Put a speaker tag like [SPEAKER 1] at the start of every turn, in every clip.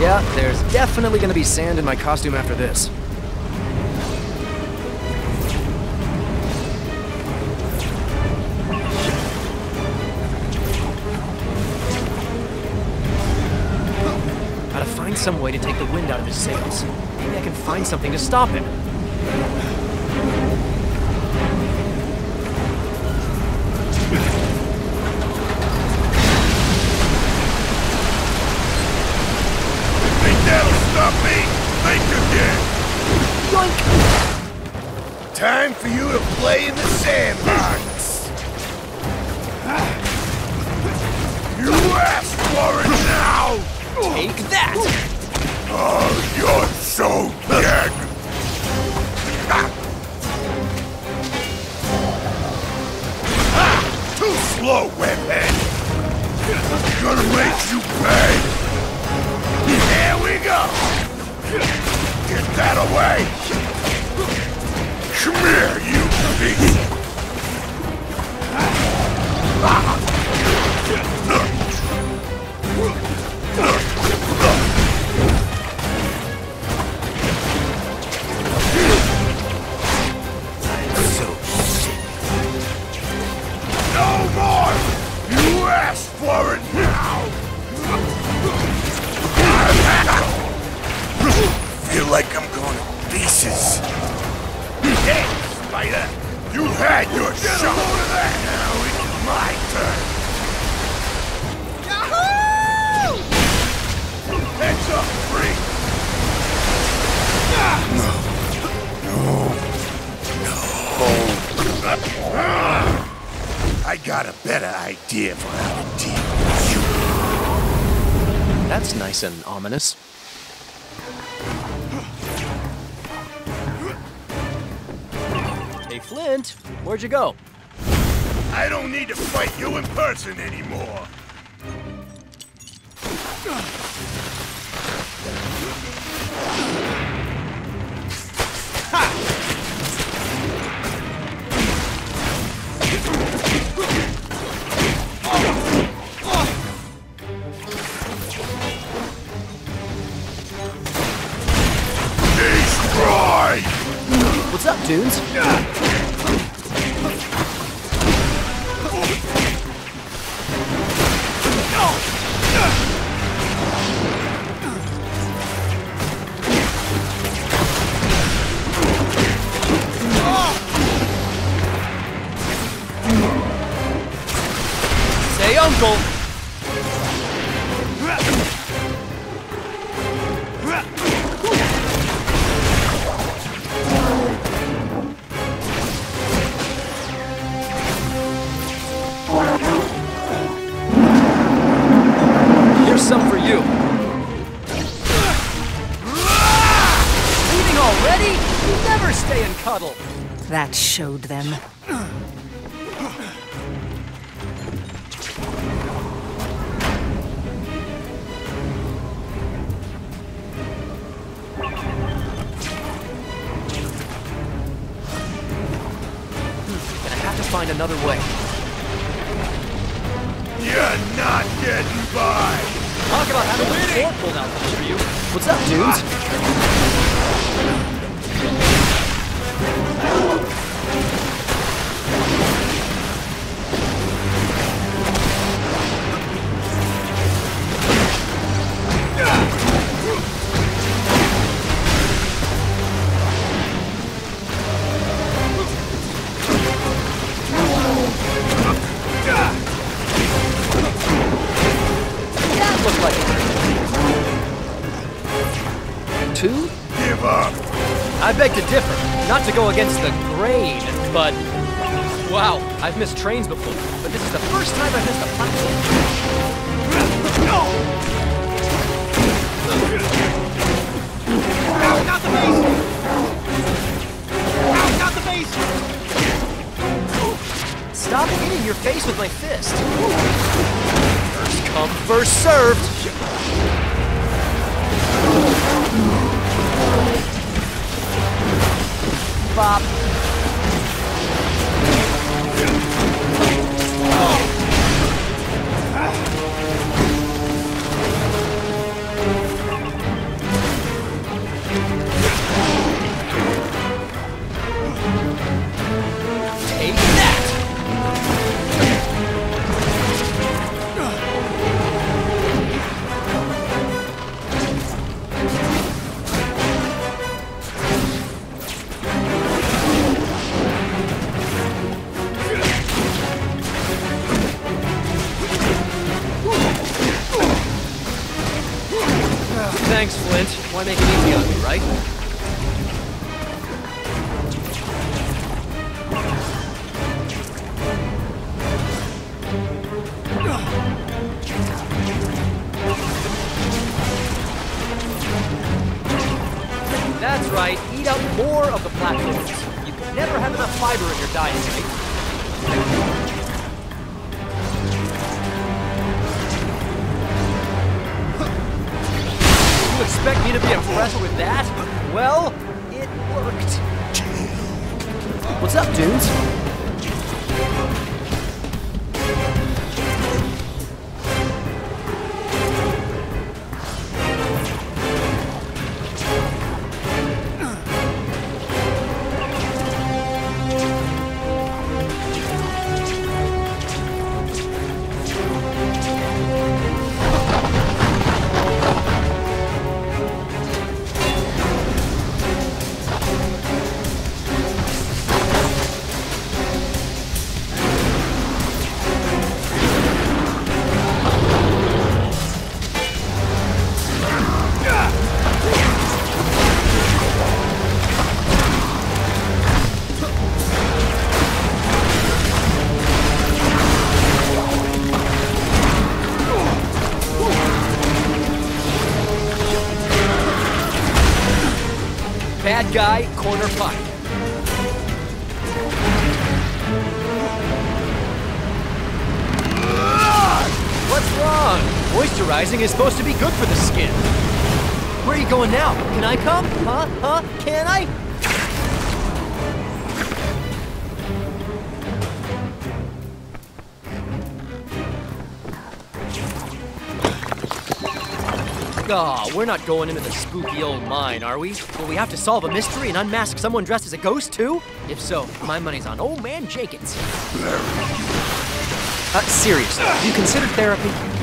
[SPEAKER 1] Yeah, there's definitely gonna be sand in my costume after this. Gotta find some way to take the wind out of his sails. Maybe I can find something to stop him. Yoink!
[SPEAKER 2] Time for you to play in the sandbox. You asked for it now!
[SPEAKER 1] Take that!
[SPEAKER 2] Oh, you're so dead! Too slow, webhead! Gonna make you pay! Here we go! Get that away! Come here, you piece! Got a better idea for how to deal with you.
[SPEAKER 1] That's nice and ominous. Hey, Flint, where'd you go?
[SPEAKER 2] I don't need to fight you in person anymore. Destroy!
[SPEAKER 1] What's up, dudes? Say uncle! Leaving already? You never stay and cuddle.
[SPEAKER 3] That showed them.
[SPEAKER 1] Gonna have to find another way.
[SPEAKER 2] You're not getting by!
[SPEAKER 1] Talk about having a fort pulled out for you. What's up, dudes? Come on. Go against the grain, but. Wow, I've missed trains before, but this is the first time I've missed a platform.
[SPEAKER 4] Got the base! Got the base!
[SPEAKER 1] Stop hitting your face with my fist. First come, first served. Bop. More of the platforms. You can never have enough fiber in your diet. You expect me to be impressed with that? Well, it worked. What's up, dudes? Moisturizing is supposed to be good for the skin. Where are you going now? Can I come? Huh? Huh? Can I? Aw, we're not going into the spooky old mine, are we? Will we have to solve a mystery and unmask someone dressed as a ghost, too? If so, my money's on old man Jenkins. Uh, seriously, have you considered therapy?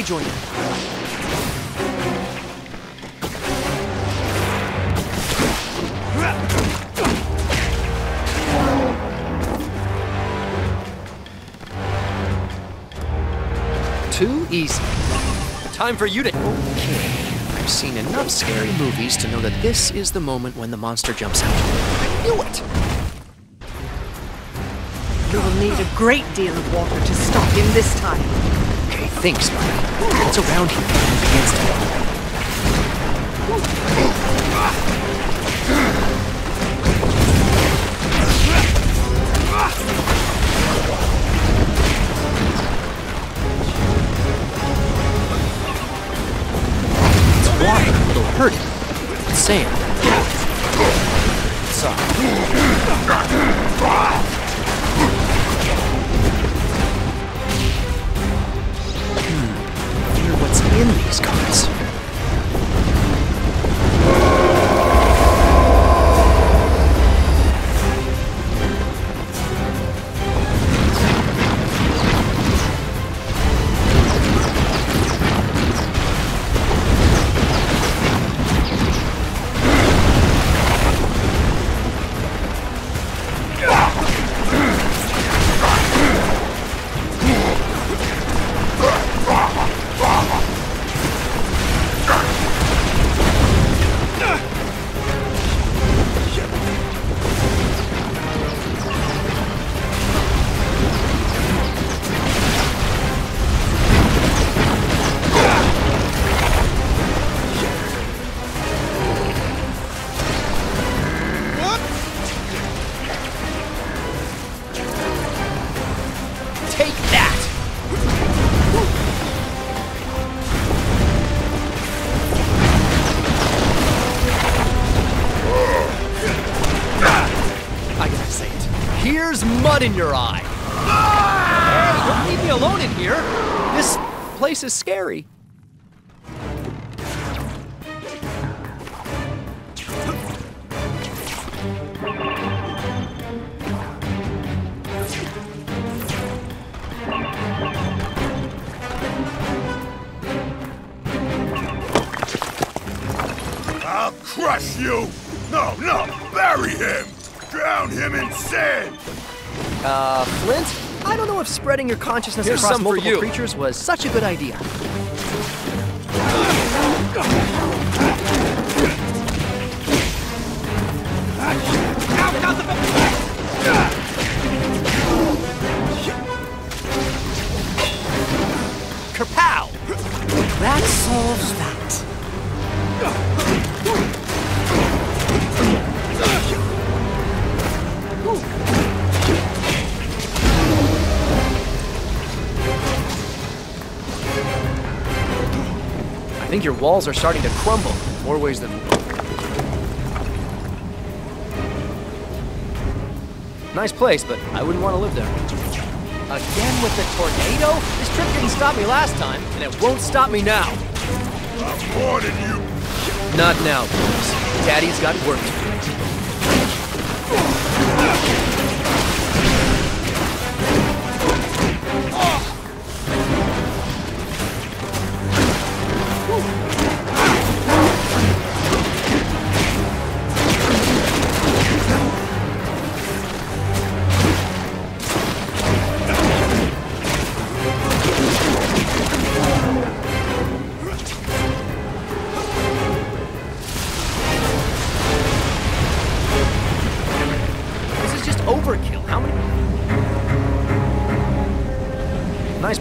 [SPEAKER 1] I join you? Too easy. Time for you to. Okay. I've seen enough scary movies to know that this is the moment when the monster jumps out. I knew it!
[SPEAKER 3] You will need a great deal of water to stop him this time.
[SPEAKER 1] Okay, think, Spotty. What's around here against it? It's water. It'll hurt him. It's sand. Soft. These cards. Mud in your eye. Hey, don't leave me alone in here. This place is scary. Uh, Flint, I don't know if spreading your consciousness
[SPEAKER 5] Here's
[SPEAKER 1] across multiple creatures was such a good idea. Think your walls are starting to crumble more ways than one. Nice place, but I wouldn't want to live there. Again with the tornado? This trip didn't stop me last time, and it won't stop me now.
[SPEAKER 2] I'm warning you!
[SPEAKER 1] Not now, boys. Daddy's got work to do.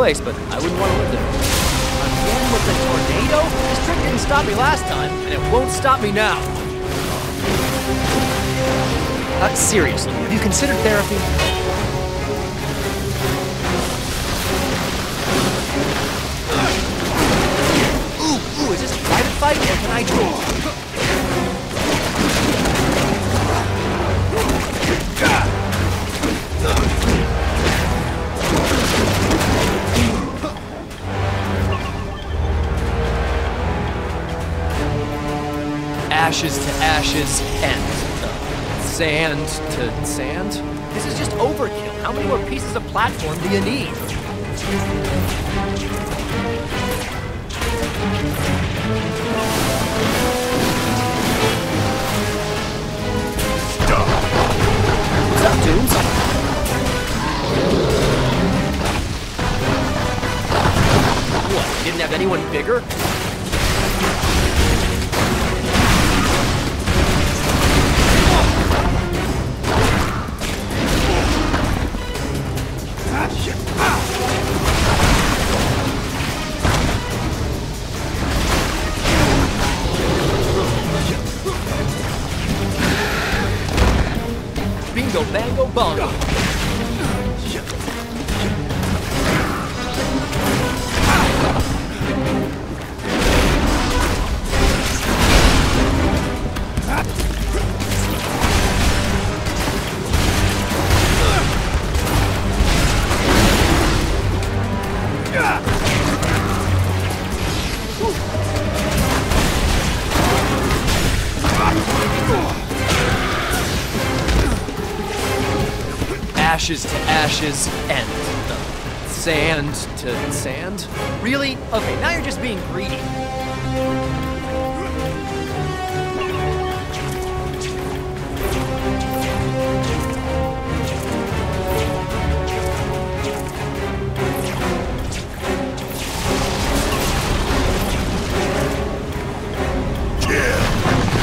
[SPEAKER 1] Place, but I wouldn't want to live there. Again with the tornado? This trick didn't stop me last time, and it won't stop me now. Uh, seriously, have you considered therapy? Ooh, ooh, is this a private fight, or can I draw? Ashes and uh, sand to sand. This is just overkill. How many more pieces of platform do you need? What's up, Dooms? What, didn't have anyone bigger? Ashes to ashes and uh, sand to sand? Really? Okay, now you're just being greedy.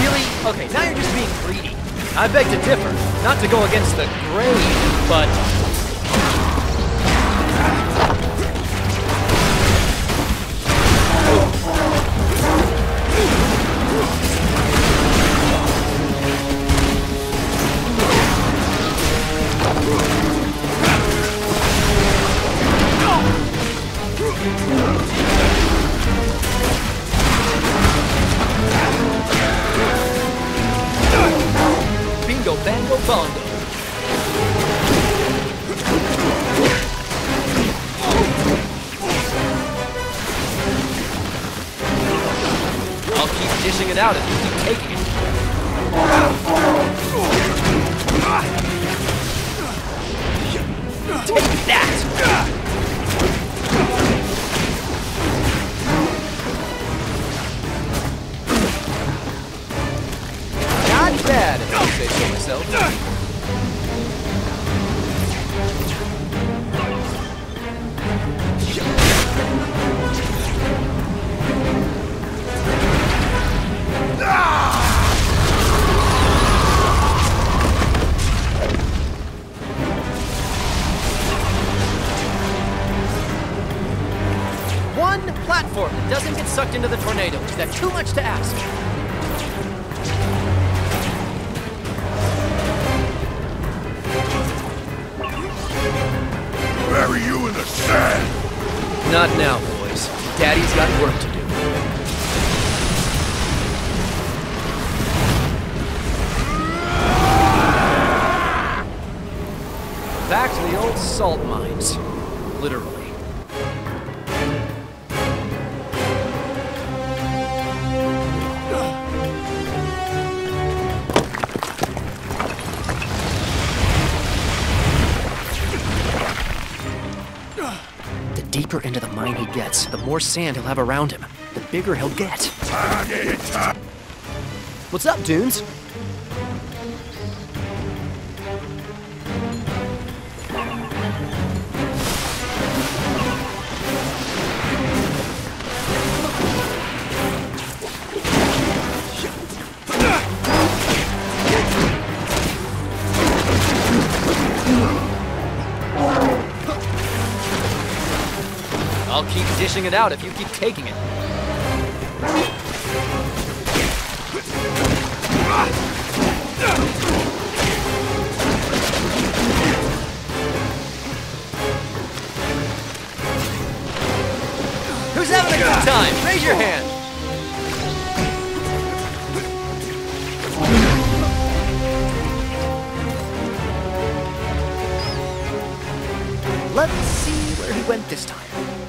[SPEAKER 1] Really? Okay, now you're just being greedy. I beg to differ. Not to go against the grain, but. Back to the old salt mines. Literally. The deeper into the mine he gets, the more sand he'll have around him, the bigger he'll get. What's up, dunes? I'll keep dishing it out if you keep taking it. Who's having a good time? Raise your hand. Let's see where he went this time.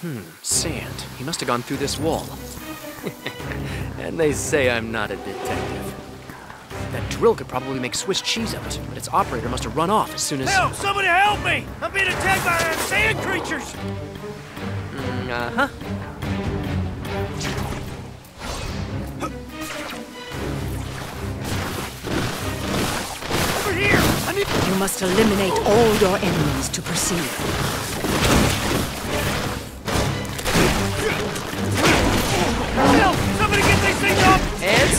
[SPEAKER 1] Hmm, sand. He must have gone through this wall. and they say I'm not a detective. That drill could probably make Swiss cheese of it, but its operator must have run off as soon as.
[SPEAKER 4] Help! Somebody help me! I'm being attacked by uh, sand creatures!
[SPEAKER 1] Uh huh.
[SPEAKER 4] Over here! I need...
[SPEAKER 3] You must eliminate all your enemies to proceed.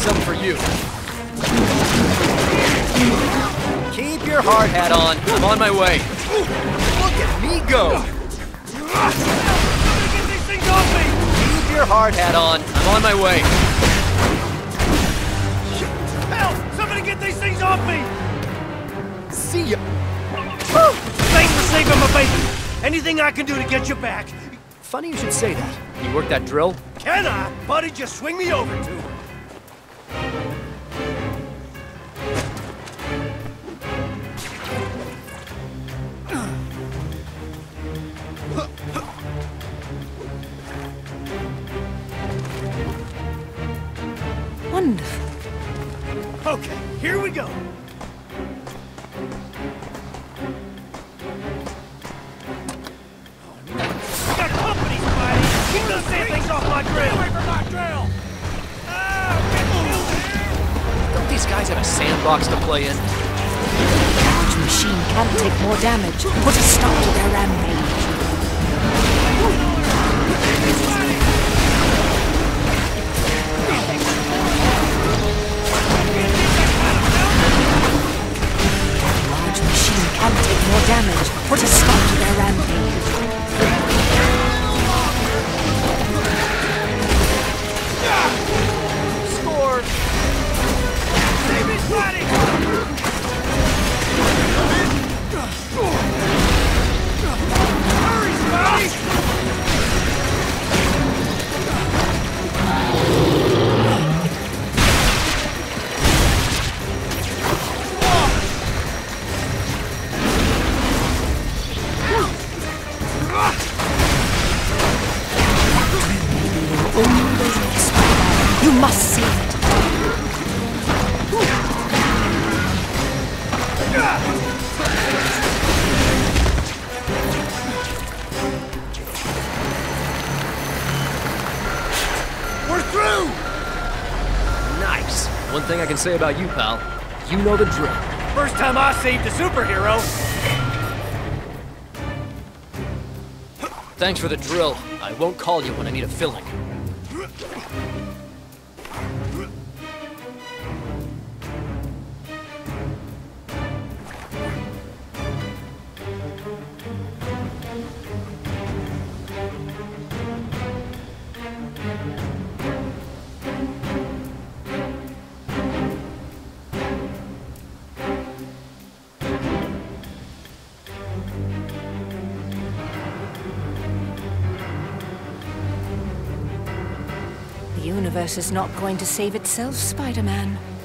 [SPEAKER 1] Some for you. Keep your hard hat on. I'm on my way. Look at me go.
[SPEAKER 4] Somebody get these things off me!
[SPEAKER 1] Keep your hard hat on. I'm on my way.
[SPEAKER 4] Help! Somebody get these things off me!
[SPEAKER 1] See ya.
[SPEAKER 4] Thanks for saving my baby! Anything I can do to get you back?
[SPEAKER 1] Funny you should say that. You work that drill?
[SPEAKER 4] Can I? Buddy, just swing me over to from my drill!
[SPEAKER 1] Don't these guys have a sandbox to play in?
[SPEAKER 3] Large machine can take more damage. Put a stop to their rampage. Can take more damage. Put a stop to their rampage.
[SPEAKER 1] Score.
[SPEAKER 4] Save me, Spidey!
[SPEAKER 1] Say about you, pal. You know the drill.
[SPEAKER 4] First time I saved a superhero.
[SPEAKER 1] Thanks for the drill. I won't call you when I need a filling.
[SPEAKER 3] Universe is not going to save itself, Spider-Man.